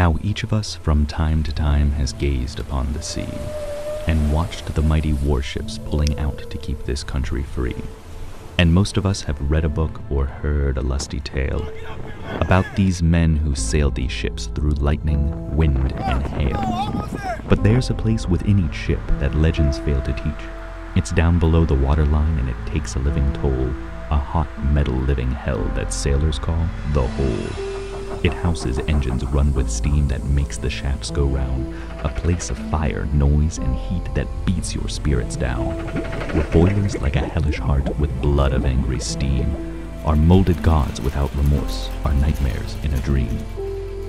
Now each of us from time to time has gazed upon the sea and watched the mighty warships pulling out to keep this country free. And most of us have read a book or heard a lusty tale about these men who sailed these ships through lightning, wind, and hail. But there's a place within each ship that legends fail to teach. It's down below the waterline and it takes a living toll, a hot metal living hell that sailors call the hole. It houses engines run with steam that makes the shafts go round, a place of fire, noise, and heat that beats your spirits down. Where boilers like a hellish heart with blood of angry steam are molded gods without remorse, are nightmares in a dream.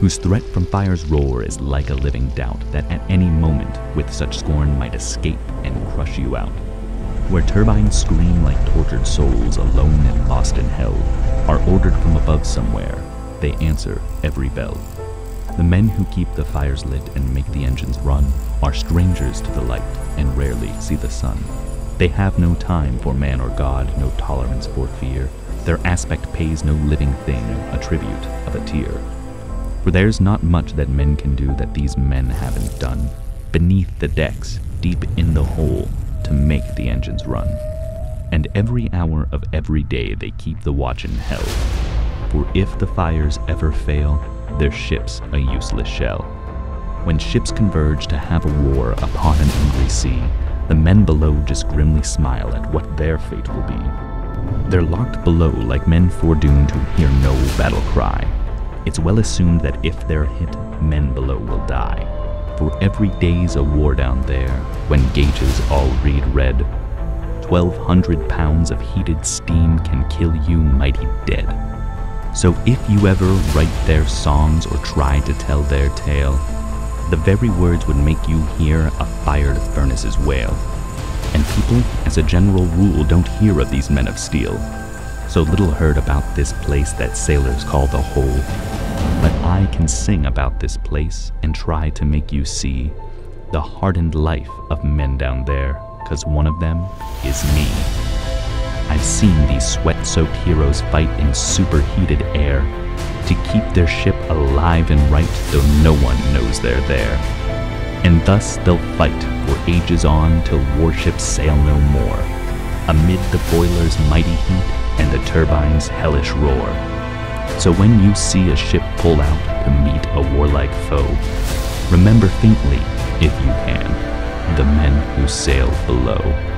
Whose threat from fire's roar is like a living doubt that at any moment with such scorn might escape and crush you out. Where turbines scream like tortured souls alone and lost in hell, are ordered from above somewhere, they answer every bell. The men who keep the fires lit and make the engines run are strangers to the light and rarely see the sun. They have no time for man or God, no tolerance for fear. Their aspect pays no living thing a tribute of a tear. For there's not much that men can do that these men haven't done, beneath the decks, deep in the hole, to make the engines run. And every hour of every day they keep the watch in hell, for if the fires ever fail, their ship's a useless shell. When ships converge to have a war upon an angry sea, the men below just grimly smile at what their fate will be. They're locked below like men foredoomed who hear no battle cry. It's well assumed that if they're hit, men below will die. For every day's a war down there, when gauges all read red. 1,200 pounds of heated steam can kill you mighty dead. So if you ever write their songs or try to tell their tale, the very words would make you hear a fired furnace's wail. And people, as a general rule, don't hear of these men of steel. So little heard about this place that sailors call the hole. But I can sing about this place and try to make you see the hardened life of men down there, cause one of them is me. I've seen these sweat soaked heroes fight in superheated air to keep their ship alive and right, though no one knows they're there. And thus they'll fight for ages on till warships sail no more, amid the boiler's mighty heat and the turbine's hellish roar. So when you see a ship pull out to meet a warlike foe, remember faintly, if you can, the men who sail below.